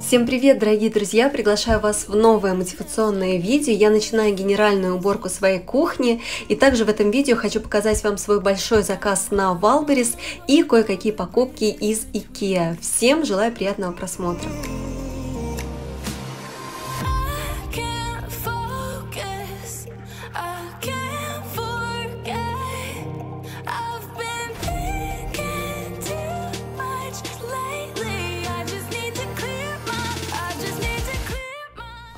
Всем привет, дорогие друзья! Приглашаю вас в новое мотивационное видео. Я начинаю генеральную уборку своей кухни. И также в этом видео хочу показать вам свой большой заказ на Валберис и кое-какие покупки из Ikea. Всем желаю приятного просмотра!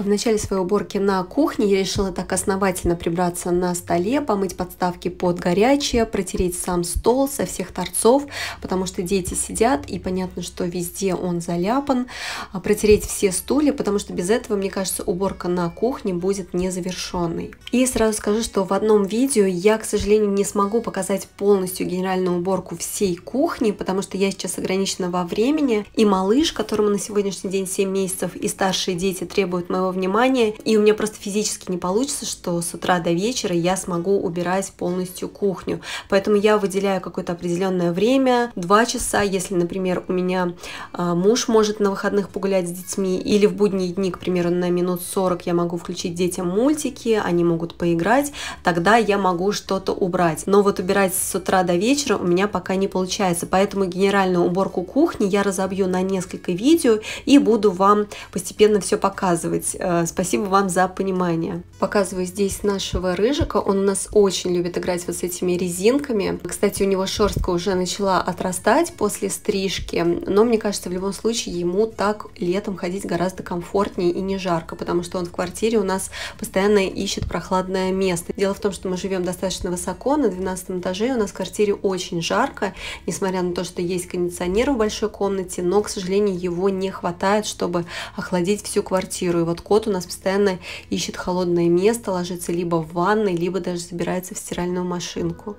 В начале своей уборки на кухне я решила так основательно прибраться на столе, помыть подставки под горячее, протереть сам стол со всех торцов, потому что дети сидят, и понятно, что везде он заляпан, а протереть все стулья, потому что без этого, мне кажется, уборка на кухне будет незавершенной. И сразу скажу, что в одном видео я, к сожалению, не смогу показать полностью генеральную уборку всей кухни, потому что я сейчас ограничена во времени, и малыш, которому на сегодняшний день 7 месяцев, и старшие дети требуют моего внимания, и у меня просто физически не получится, что с утра до вечера я смогу убирать полностью кухню. Поэтому я выделяю какое-то определенное время, два часа, если, например, у меня э, муж может на выходных погулять с детьми, или в будние дни, к примеру, на минут 40 я могу включить детям мультики, они могут поиграть, тогда я могу что-то убрать. Но вот убирать с утра до вечера у меня пока не получается, поэтому генеральную уборку кухни я разобью на несколько видео и буду вам постепенно все показывать. Э, спасибо вам за понимание. Показываю здесь нашего рыжика. Он у нас очень любит играть вот с этими резинками. Кстати, у него шерстка уже начала отрастать после стрижки, но мне кажется, в любом случае ему так летом ходить гораздо комфортнее и не жарко, потому что он в квартире у нас постоянно ищет прохладное место. Дело в том, что мы живем достаточно высоко, на 12 этаже, у нас в квартире очень жарко, несмотря на то, что есть кондиционер в большой комнате, но, к сожалению, его не хватает, чтобы охладить всю квартиру. И вот кот у нас постоянно ищет холодное место, ложится либо в ванной, либо даже забирается в стиральную машинку.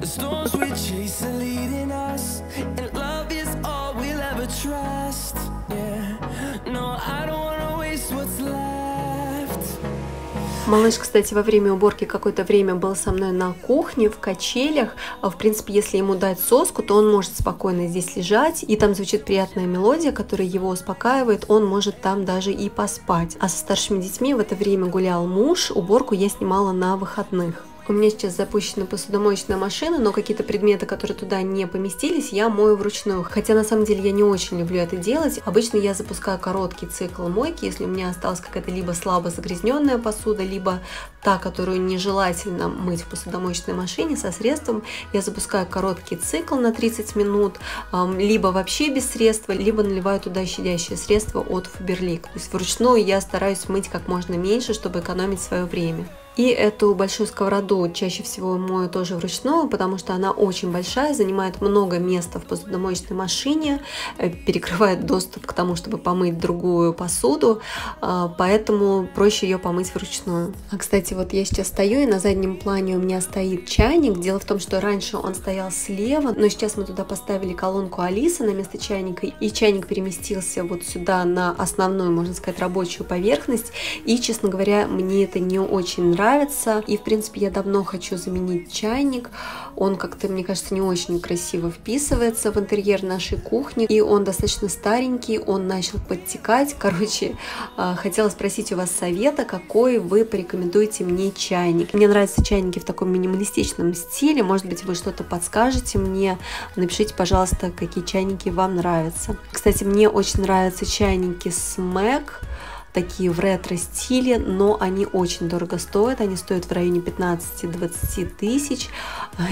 The storms we chase are leading us, Малыш, кстати, во время уборки какое-то время был со мной на кухне, в качелях. А, в принципе, если ему дать соску, то он может спокойно здесь лежать, и там звучит приятная мелодия, которая его успокаивает, он может там даже и поспать. А со старшими детьми в это время гулял муж, уборку я снимала на выходных. У меня сейчас запущена посудомоечная машина, но какие-то предметы, которые туда не поместились, я мою вручную. Хотя на самом деле я не очень люблю это делать. Обычно я запускаю короткий цикл мойки, если у меня осталась какая-то либо слабо загрязненная посуда, либо та, которую нежелательно мыть в посудомоечной машине со средством, я запускаю короткий цикл на 30 минут, либо вообще без средства, либо наливаю туда щадящее средство от Faberlic. То есть вручную я стараюсь мыть как можно меньше, чтобы экономить свое время. И эту большую сковороду чаще всего мою тоже вручную, потому что она очень большая, занимает много места в посудомоечной машине, э, перекрывает доступ к тому, чтобы помыть другую посуду, а, поэтому проще ее помыть вручную. А, кстати, вот я сейчас стою, и на заднем плане у меня стоит чайник. Дело в том, что раньше он стоял слева, но сейчас мы туда поставили колонку Алиса на место чайника, и чайник переместился вот сюда на основную, можно сказать, рабочую поверхность. И, честно говоря, мне это не очень нравится нравится. И, в принципе, я давно хочу заменить чайник. Он как-то, мне кажется, не очень красиво вписывается в интерьер нашей кухни. И он достаточно старенький, он начал подтекать. Короче, а, хотела спросить у вас совета, какой вы порекомендуете мне чайник. Мне нравятся чайники в таком минималистичном стиле. Может быть, вы что-то подскажете мне. Напишите, пожалуйста, какие чайники вам нравятся. Кстати, мне очень нравятся чайники Smeg такие в ретро-стиле, но они очень дорого стоят, они стоят в районе 15-20 тысяч.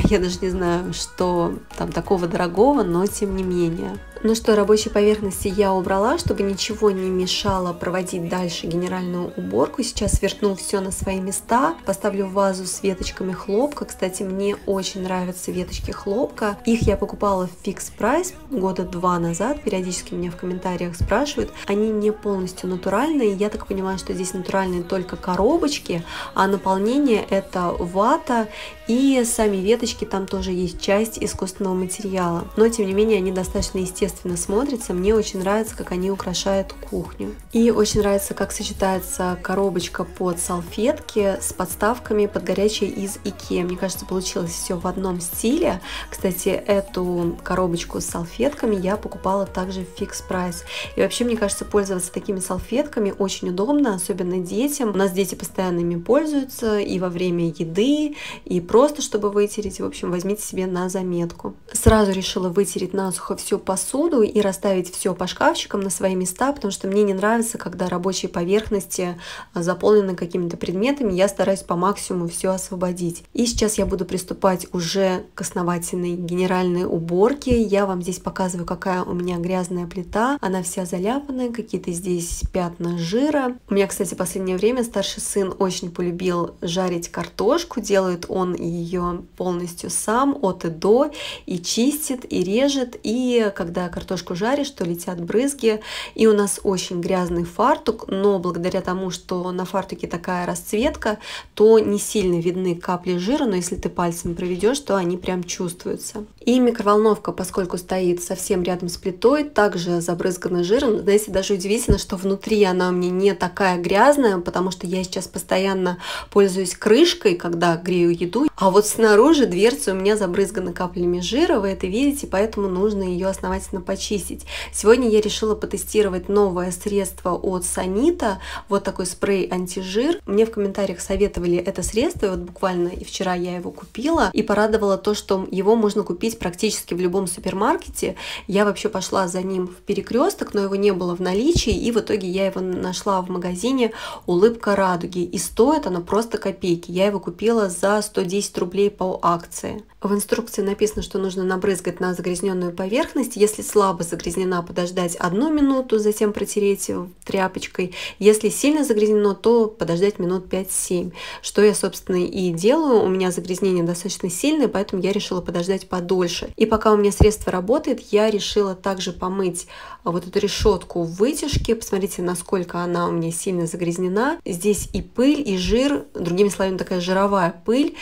Я даже не знаю, что там такого дорогого, но тем не менее. Ну что, рабочие поверхности я убрала, чтобы ничего не мешало проводить дальше генеральную уборку. Сейчас верну все на свои места, поставлю вазу с веточками хлопка. Кстати, мне очень нравятся веточки хлопка. Их я покупала в фикс прайс года два назад. Периодически меня в комментариях спрашивают. Они не полностью натуральные. Я так понимаю, что здесь натуральные только коробочки, а наполнение это вата и сами веточки, там тоже есть часть искусственного материала. Но, тем не менее, они достаточно естественно смотрятся. Мне очень нравится, как они украшают кухню. И очень нравится, как сочетается коробочка под салфетки с подставками под горячие из Икеа. Мне кажется, получилось все в одном стиле. Кстати, эту коробочку с салфетками я покупала также в фикс прайс. И вообще, мне кажется, пользоваться такими салфетками очень удобно, особенно детям. У нас дети постоянно ими пользуются и во время еды, и просто чтобы вытереть. В общем, возьмите себе на заметку. Сразу решила вытереть насухо всю посуду и расставить все по шкафчикам на свои места, потому что мне не нравится, когда рабочие поверхности а, заполнены какими-то предметами. Я стараюсь по максимуму все освободить. И сейчас я буду приступать уже к основательной генеральной уборке. Я вам здесь показываю, какая у меня грязная плита. Она вся заляпанная, какие-то здесь пятна жира. У меня, кстати, в последнее время старший сын очень полюбил жарить картошку. Делает он ее полностью сам от и до, и чистит, и режет, и когда картошку жаришь, то летят брызги, и у нас очень грязный фартук, но благодаря тому, что на фартуке такая расцветка, то не сильно видны капли жира, но если ты пальцем проведешь, то они прям чувствуются. И микроволновка, поскольку стоит совсем рядом с плитой, также забрызгана жиром. Знаете, даже удивительно, что внутри она у меня не такая грязная, потому что я сейчас постоянно пользуюсь крышкой, когда грею еду, а вот снаружи дверца у меня забрызгана каплями жира, вы это видите, поэтому нужно ее основательно почистить. Сегодня я решила потестировать новое средство от Санита, вот такой спрей антижир. Мне в комментариях советовали это средство, вот буквально и вчера я его купила, и порадовало то, что его можно купить практически в любом супермаркете. Я вообще пошла за ним в перекресток, но его не было в наличии, и в итоге я его нашла в магазине «Улыбка радуги», и стоит оно просто копейки. Я его купила за 110 10 рублей по акции. В инструкции написано, что нужно набрызгать на загрязненную поверхность. Если слабо загрязнена, подождать одну минуту, затем протереть тряпочкой. Если сильно загрязнено, то подождать минут 5-7. Что я, собственно, и делаю. У меня загрязнение достаточно сильное, поэтому я решила подождать подольше. И пока у меня средство работает, я решила также помыть вот эту решетку в вытяжке. Посмотрите, насколько она у меня сильно загрязнена. Здесь и пыль, и жир, другими словами, такая жировая пыль,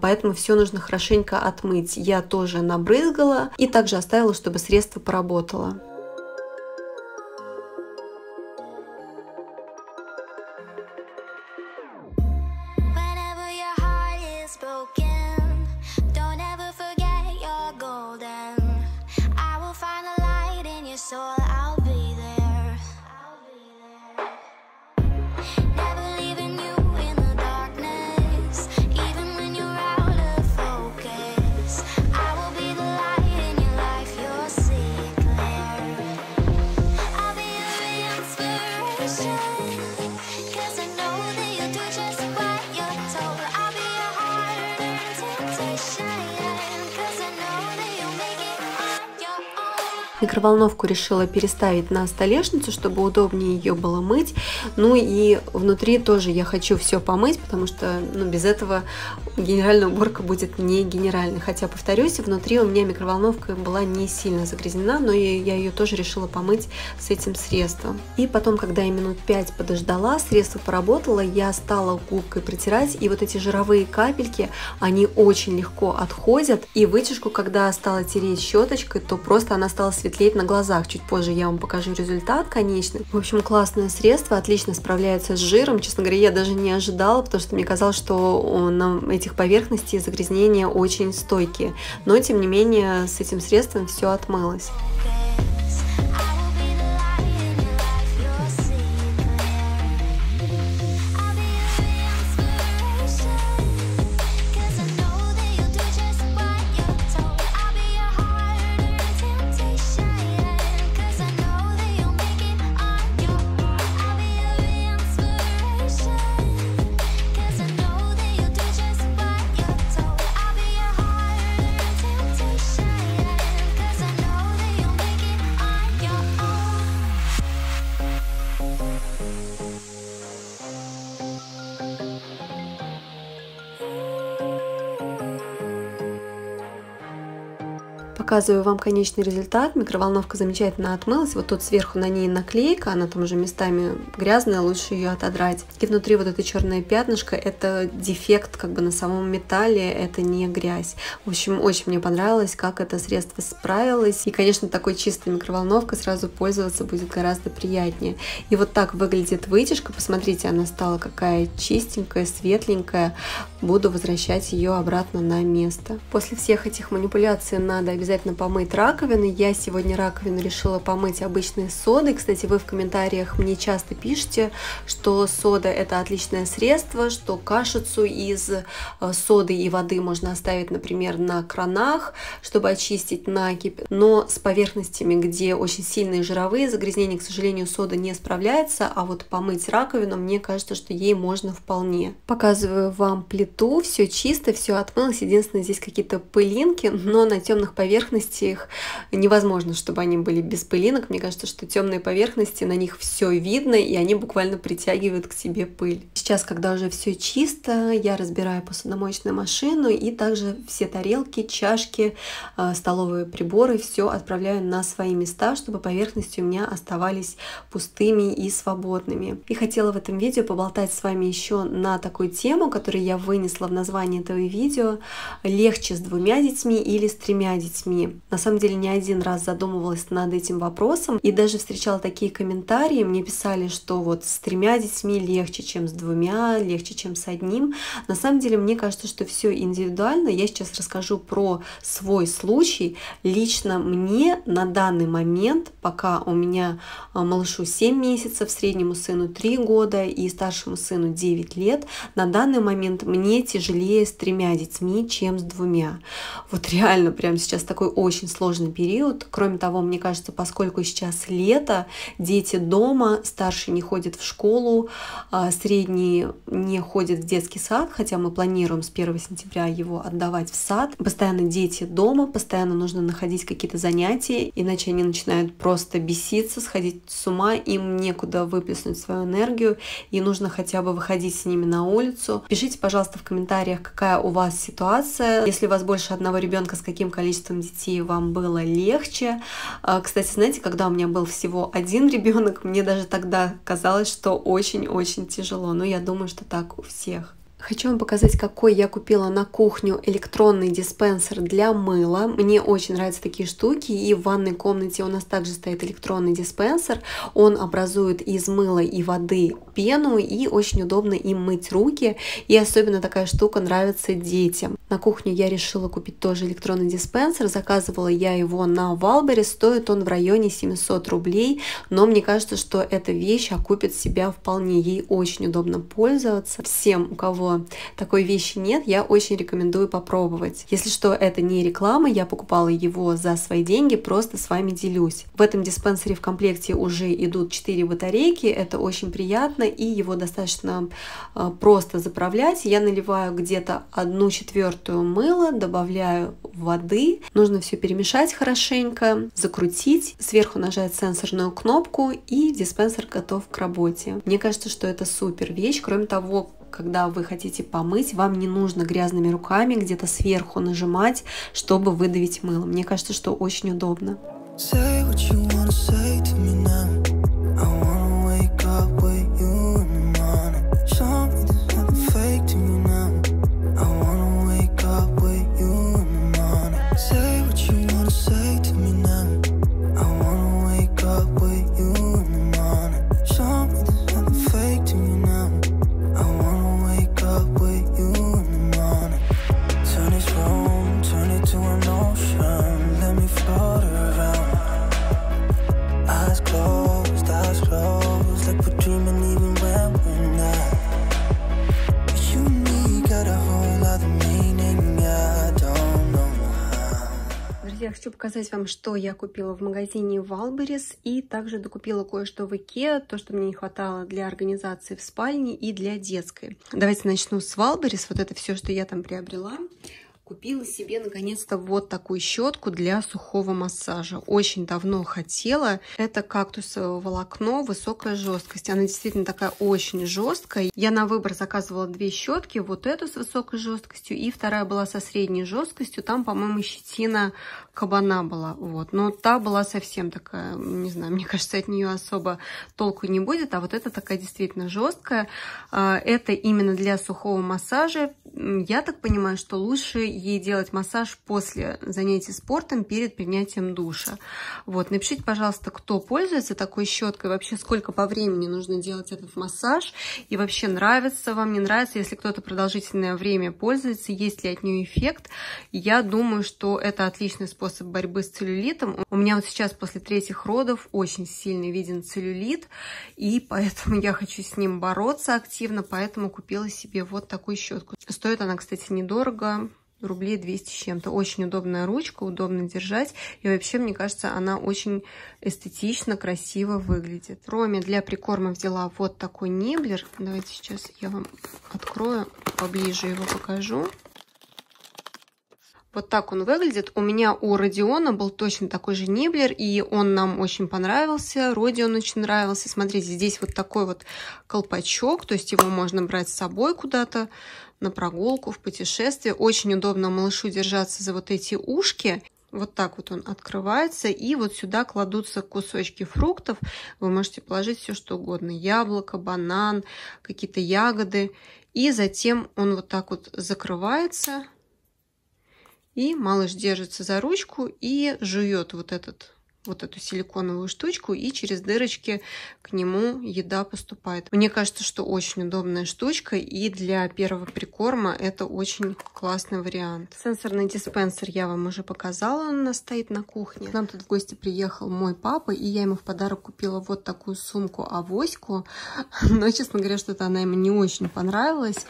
поэтому все нужно хорошенько отмыть. Я тоже набрызгала и также оставила, чтобы средство поработало. Микроволновку решила переставить на столешницу, чтобы удобнее ее было мыть. Ну и внутри тоже я хочу все помыть, потому что ну, без этого генеральная уборка будет не генеральной. Хотя, повторюсь, внутри у меня микроволновка была не сильно загрязнена, но я ее тоже решила помыть с этим средством. И потом, когда я минут 5 подождала, средство поработало, я стала губкой протирать, и вот эти жировые капельки, они очень легко отходят. И вытяжку, когда стала тереть щеточкой, то просто она стала светлее светлеет на глазах. Чуть позже я вам покажу результат конечный. В общем, классное средство, отлично справляется с жиром. Честно говоря, я даже не ожидала, потому что мне казалось, что на этих поверхностях загрязнения очень стойкие. Но, тем не менее, с этим средством все отмылось. Показываю вам конечный результат. Микроволновка замечательно отмылась. Вот тут сверху на ней наклейка, она там уже местами грязная, лучше ее отодрать. И внутри вот это черное пятнышко, это дефект как бы на самом металле, это не грязь. В общем, очень мне понравилось, как это средство справилось. И, конечно, такой чистой микроволновкой сразу пользоваться будет гораздо приятнее. И вот так выглядит вытяжка. Посмотрите, она стала какая чистенькая, светленькая. Буду возвращать ее обратно на место. После всех этих манипуляций надо обязательно обязательно помыть раковины. Я сегодня раковину решила помыть обычной содой. Кстати, вы в комментариях мне часто пишете, что сода это отличное средство, что кашицу из э, соды и воды можно оставить, например, на кранах, чтобы очистить накипь. Но с поверхностями, где очень сильные жировые загрязнения, к сожалению, сода не справляется, а вот помыть раковину, мне кажется, что ей можно вполне. Показываю вам плиту, все чисто, все отмылось. Единственное, здесь какие-то пылинки, но на темных поверхностях поверхности их невозможно, чтобы они были без пылинок. Мне кажется, что темные поверхности, на них все видно, и они буквально притягивают к себе пыль. Сейчас, когда уже все чисто, я разбираю посудомоечную машину и также все тарелки, чашки, э, столовые приборы, все отправляю на свои места, чтобы поверхности у меня оставались пустыми и свободными. И хотела в этом видео поболтать с вами еще на такую тему, которую я вынесла в название этого видео. Легче с двумя детьми или с тремя детьми детьми. На самом деле не один раз задумывалась над этим вопросом и даже встречала такие комментарии. Мне писали, что вот с тремя детьми легче, чем с двумя, легче, чем с одним. На самом деле мне кажется, что все индивидуально. Я сейчас расскажу про свой случай. Лично мне на данный момент, пока у меня а, малышу 7 месяцев, среднему сыну 3 года и старшему сыну 9 лет, на данный момент мне тяжелее с тремя детьми, чем с двумя. Вот реально прямо сейчас такой такой очень сложный период. Кроме того, мне кажется, поскольку сейчас лето, дети дома, старшие не ходят в школу, а средние не ходят в детский сад, хотя мы планируем с 1 сентября его отдавать в сад. Постоянно дети дома, постоянно нужно находить какие-то занятия, иначе они начинают просто беситься, сходить с ума, им некуда выплеснуть свою энергию, и нужно хотя бы выходить с ними на улицу. Пишите, пожалуйста, в комментариях, какая у вас ситуация. Если у вас больше одного ребенка, с каким количеством детей вам было легче. А, кстати, знаете, когда у меня был всего один ребенок, мне даже тогда казалось, что очень-очень тяжело. Но я думаю, что так у всех. Хочу вам показать, какой я купила на кухню электронный диспенсер для мыла. Мне очень нравятся такие штуки, и в ванной комнате у нас также стоит электронный диспенсер. Он образует из мыла и воды пену, и очень удобно им мыть руки. И особенно такая штука нравится детям. На кухню я решила купить тоже электронный диспенсер. Заказывала я его на Валбере. Стоит он в районе 700 рублей, но мне кажется, что эта вещь окупит себя вполне. Ей очень удобно пользоваться. Всем, у кого такой вещи нет, я очень рекомендую попробовать. Если что, это не реклама, я покупала его за свои деньги, просто с вами делюсь. В этом диспенсере в комплекте уже идут 4 батарейки, это очень приятно, и его достаточно а, просто заправлять. Я наливаю где-то одну четвертую мыла, добавляю воды, нужно все перемешать хорошенько, закрутить, сверху нажать сенсорную кнопку, и диспенсер готов к работе. Мне кажется, что это супер вещь. Кроме того, когда вы хотите помыть, вам не нужно грязными руками где-то сверху нажимать, чтобы выдавить мыло. Мне кажется, что очень удобно. Say what you wanna say показать вам, что я купила в магазине Wildberries и также докупила кое-что в Икеа, то, что мне не хватало для организации в спальне и для детской. Давайте начну с Wildberries. Вот это все, что я там приобрела. Купила себе наконец-то вот такую щетку для сухого массажа. Очень давно хотела. Это кактусовое волокно, высокая жесткость. Она действительно такая очень жесткая. Я на выбор заказывала две щетки. Вот эту с высокой жесткостью и вторая была со средней жесткостью. Там, по-моему, щетина кабана была. Вот. Но та была совсем такая, не знаю, мне кажется, от нее особо толку не будет. А вот эта такая действительно жесткая. А, это именно для сухого массажа. Я так понимаю, что лучше ей делать массаж после занятий спортом перед принятием душа. Вот, напишите, пожалуйста, кто пользуется такой щеткой, вообще сколько по времени нужно делать этот массаж, и вообще нравится вам, не нравится, если кто-то продолжительное время пользуется, есть ли от нее эффект. Я думаю, что это отличный способ борьбы с целлюлитом. У меня вот сейчас после третьих родов очень сильно виден целлюлит, и поэтому я хочу с ним бороться активно, поэтому купила себе вот такую щетку. Стоит она, кстати, недорого, рублей 200 с чем-то. Очень удобная ручка, удобно держать. И вообще, мне кажется, она очень эстетично, красиво выглядит. Роме для прикорма взяла вот такой ниблер. Давайте сейчас я вам открою, поближе его покажу. Вот так он выглядит. У меня у Родиона был точно такой же ниблер, и он нам очень понравился. Родион очень нравился. Смотрите, здесь вот такой вот колпачок, то есть его можно брать с собой куда-то на прогулку, в путешествие. Очень удобно малышу держаться за вот эти ушки. Вот так вот он открывается, и вот сюда кладутся кусочки фруктов. Вы можете положить все, что угодно. Яблоко, банан, какие-то ягоды. И затем он вот так вот закрывается. И малыш держится за ручку и жует вот этот вот эту силиконовую штучку, и через дырочки к нему еда поступает. Мне кажется, что очень удобная штучка, и для первого прикорма это очень классный вариант. Сенсорный диспенсер я вам уже показала, он у нас стоит на кухне. К нам тут в гости приехал мой папа, и я ему в подарок купила вот такую сумку-авоську, но, честно говоря, что-то она ему не очень понравилась.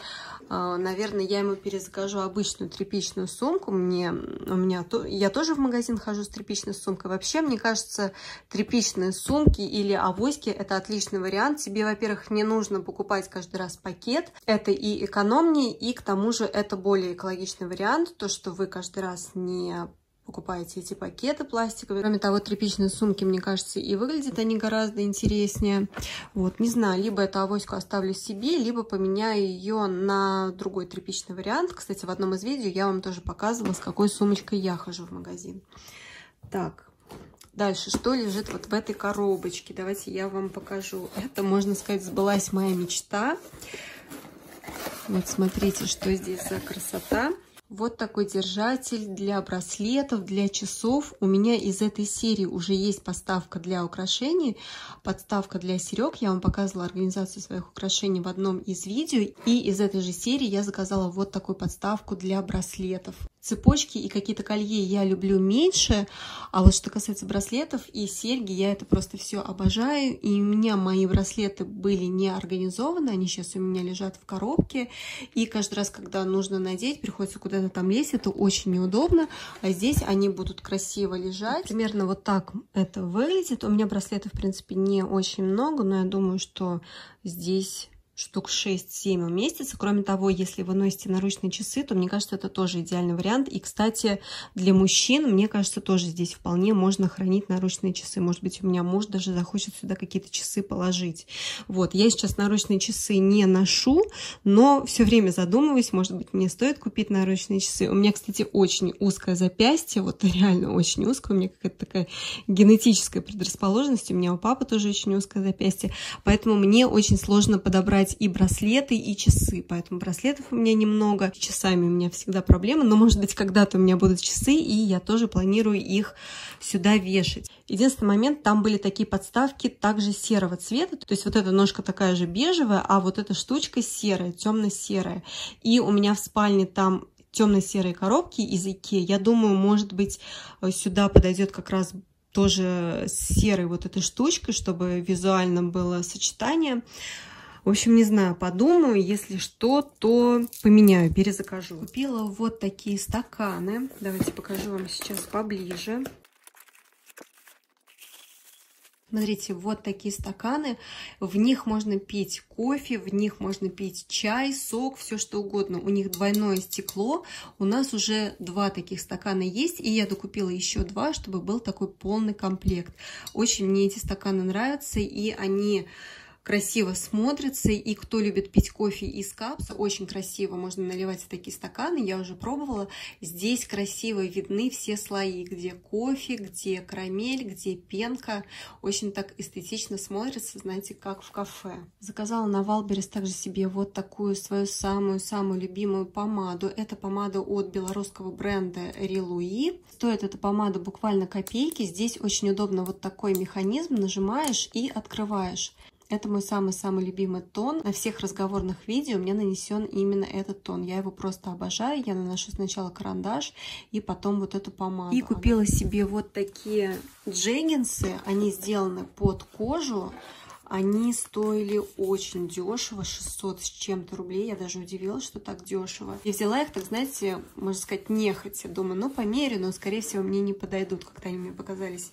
А, наверное, я ему перезакажу обычную тряпичную сумку. Мне, у меня, я тоже в магазин хожу с тряпичной сумкой. Вообще, мне кажется, тряпичные сумки или авоськи – это отличный вариант. Тебе, во-первых, не нужно покупать каждый раз пакет. Это и экономнее, и к тому же это более экологичный вариант. То, что вы каждый раз не покупаете эти пакеты пластиковые. Кроме того, тряпичные сумки, мне кажется, и выглядят они гораздо интереснее. Вот, не знаю, либо эту авоську оставлю себе, либо поменяю ее на другой тряпичный вариант. Кстати, в одном из видео я вам тоже показывала, с какой сумочкой я хожу в магазин. Так, Дальше, что лежит вот в этой коробочке? Давайте я вам покажу. Это, можно сказать, сбылась моя мечта. Вот смотрите, что здесь за красота. Вот такой держатель для браслетов, для часов. У меня из этой серии уже есть поставка для украшений, подставка для серег. Я вам показывала организацию своих украшений в одном из видео. И из этой же серии я заказала вот такую подставку для браслетов цепочки и какие-то колье я люблю меньше, а вот что касается браслетов и серьги, я это просто все обожаю, и у меня мои браслеты были не организованы, они сейчас у меня лежат в коробке, и каждый раз, когда нужно надеть, приходится куда-то там лезть, это очень неудобно, а здесь они будут красиво лежать. Примерно вот так это выглядит. У меня браслетов, в принципе, не очень много, но я думаю, что здесь штук 6-7 уместится. Кроме того, если вы носите наручные часы, то мне кажется, это тоже идеальный вариант. И, кстати, для мужчин, мне кажется, тоже здесь вполне можно хранить наручные часы. Может быть, у меня муж даже захочет сюда какие-то часы положить. Вот, я сейчас наручные часы не ношу, но все время задумываюсь, может быть, мне стоит купить наручные часы. У меня, кстати, очень узкое запястье, вот реально очень узкое. У меня какая-то такая генетическая предрасположенность. У меня у папы тоже очень узкое запястье. Поэтому мне очень сложно подобрать брать и браслеты, и часы. Поэтому браслетов у меня немного. С часами у меня всегда проблема. Но, может быть, когда-то у меня будут часы, и я тоже планирую их сюда вешать. Единственный момент, там были такие подставки также серого цвета. То есть вот эта ножка такая же бежевая, а вот эта штучка серая, темно-серая. И у меня в спальне там темно-серые коробки из Икеи. Я думаю, может быть, сюда подойдет как раз тоже серой вот этой штучкой, чтобы визуально было сочетание. В общем, не знаю, подумаю. Если что, то поменяю, перезакажу. Купила вот такие стаканы. Давайте покажу вам сейчас поближе. Смотрите, вот такие стаканы. В них можно пить кофе, в них можно пить чай, сок, все что угодно. У них двойное стекло. У нас уже два таких стакана есть, и я докупила еще два, чтобы был такой полный комплект. Очень мне эти стаканы нравятся, и они красиво смотрится. И кто любит пить кофе из капсул, очень красиво можно наливать в такие стаканы. Я уже пробовала. Здесь красиво видны все слои, где кофе, где карамель, где пенка. Очень так эстетично смотрится, знаете, как в кафе. Заказала на Wildberries также себе вот такую свою самую-самую любимую помаду. Это помада от белорусского бренда Relouis. Стоит эта помада буквально копейки. Здесь очень удобно вот такой механизм. Нажимаешь и открываешь. Это мой самый-самый любимый тон. На всех разговорных видео мне нанесен именно этот тон. Я его просто обожаю. Я наношу сначала карандаш и потом вот эту помаду. И купила себе вот такие джеггинсы. Они сделаны под кожу. Они стоили очень дешево, 600 с чем-то рублей. Я даже удивилась, что так дешево. И взяла их, так знаете, можно сказать, нехотя. Думаю, ну, померю, но, скорее всего, мне не подойдут. Как-то они мне показались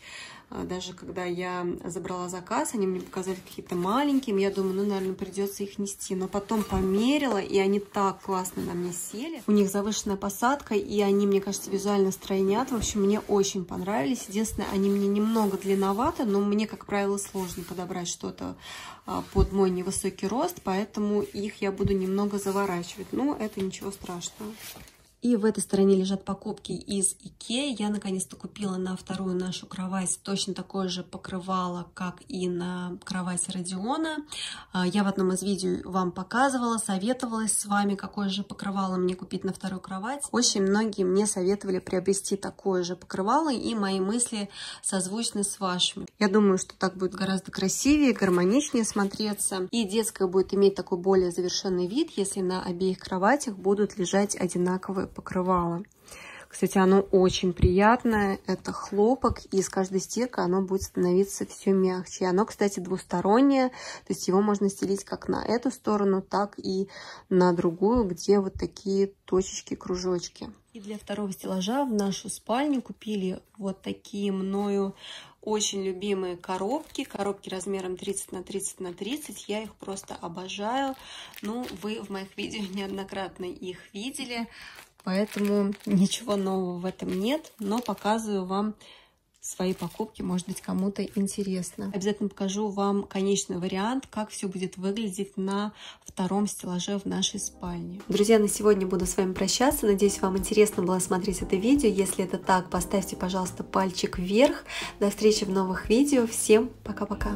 даже когда я забрала заказ, они мне показали какие-то маленькие, я думаю, ну, наверное, придется их нести. Но потом померила, и они так классно на мне сели. У них завышенная посадка, и они, мне кажется, визуально стройнят. В общем, мне очень понравились. Единственное, они мне немного длинноваты, но мне, как правило, сложно подобрать что-то а, под мой невысокий рост, поэтому их я буду немного заворачивать. Но это ничего страшного. И в этой стороне лежат покупки из Икеи. Я наконец-то купила на вторую нашу кровать точно такое же покрывало, как и на кровати Родиона. А, я в одном из видео вам показывала, советовалась с вами, какое же покрывало мне купить на вторую кровать. Очень многие мне советовали приобрести такое же покрывало, и мои мысли созвучны с вашими. Я думаю, что так будет гораздо красивее, гармоничнее смотреться. И детская будет иметь такой более завершенный вид, если на обеих кроватях будут лежать одинаковые покрывало. Кстати, оно очень приятное, это хлопок, и с каждой стиркой оно будет становиться все мягче. Оно, кстати, двустороннее, то есть его можно стелить как на эту сторону, так и на другую, где вот такие точечки, кружочки. И для второго стеллажа в нашу спальню купили вот такие мною очень любимые коробки. Коробки размером 30 на 30 на 30. Я их просто обожаю. Ну, вы в моих видео неоднократно их видели поэтому ничего нового в этом нет, но показываю вам свои покупки, может быть, кому-то интересно. Обязательно покажу вам конечный вариант, как все будет выглядеть на втором стеллаже в нашей спальне. Друзья, на сегодня буду с вами прощаться. Надеюсь, вам интересно было смотреть это видео. Если это так, поставьте, пожалуйста, пальчик вверх. До встречи в новых видео. Всем пока-пока.